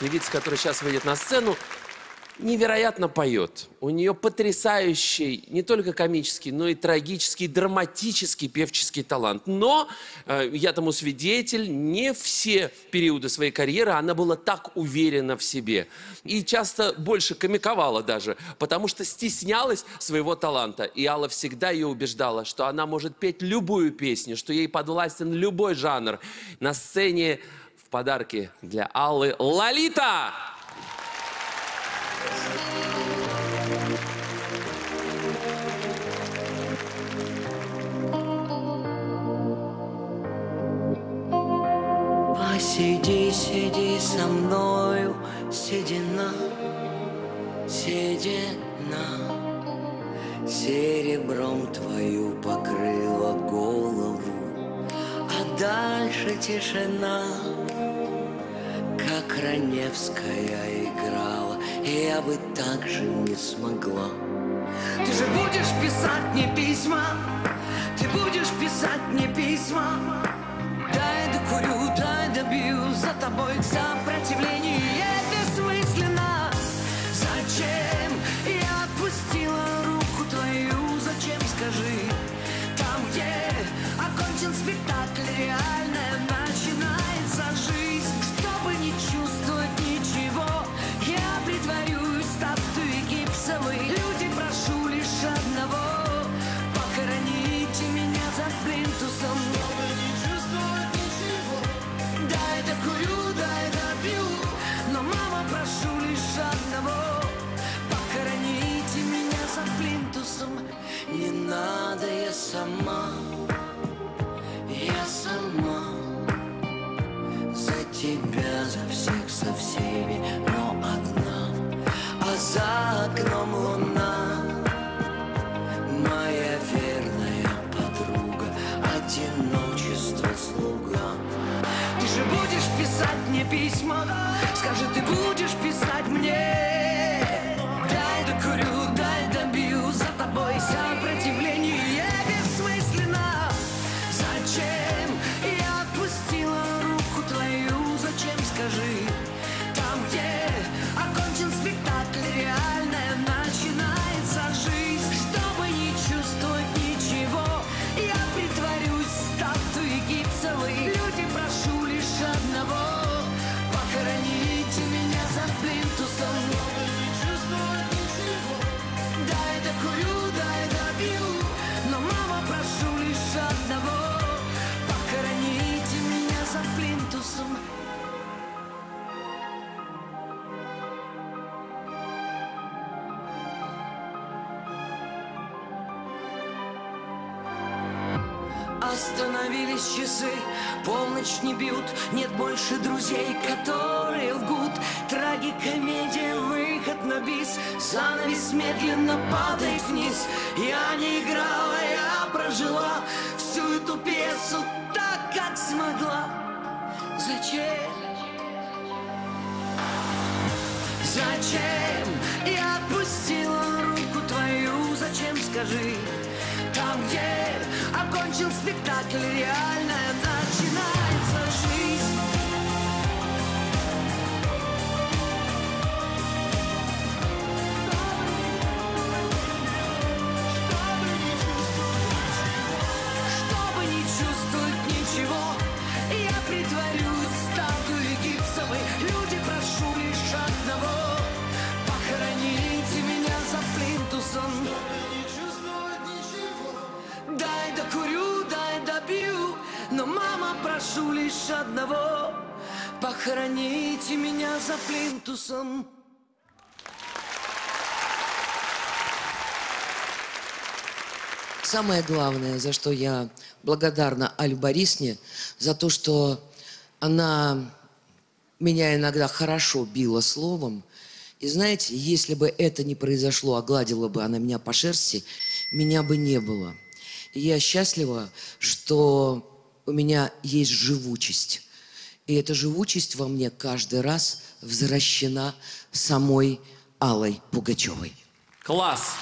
певица, которая сейчас выйдет на сцену, невероятно поет. У нее потрясающий не только комический, но и трагический, драматический певческий талант. Но, э, я тому свидетель, не все периоды своей карьеры она была так уверена в себе. И часто больше комиковала даже, потому что стеснялась своего таланта. И Алла всегда ее убеждала, что она может петь любую песню, что ей подвластен любой жанр. На сцене в подарке для Аллы Лолита! Посиди, сиди со мною, седина, седина, Серебром твою покрыла голову, А дальше тишина, Как Раневская играла, Я бы так же не смогла. Ты же будешь писать мне письма, Ты будешь писать мне письма, Дай докурю, дай добью за тобой сопротивление тебя, за всех, со всеми, Остановились часы, полночь не бьют Нет больше друзей, которые лгут Трагикомедия, выход на бис Занавес медленно падает вниз Я не играла, я прожила Всю эту пьесу так, как смогла Зачем? Зачем я отпустила руку твою? Зачем, скажи? Там, где окончен спектакль, реальная начинается прошу лишь одного, похороните меня за плинтусом. Самое главное, за что я благодарна Аль Борисне, за то, что она меня иногда хорошо била словом. И знаете, если бы это не произошло, огладила бы она меня по шерсти, меня бы не было. И я счастлива, что у меня есть живучесть. И эта живучесть во мне каждый раз возвращена самой Аллой Пугачевой. Класс!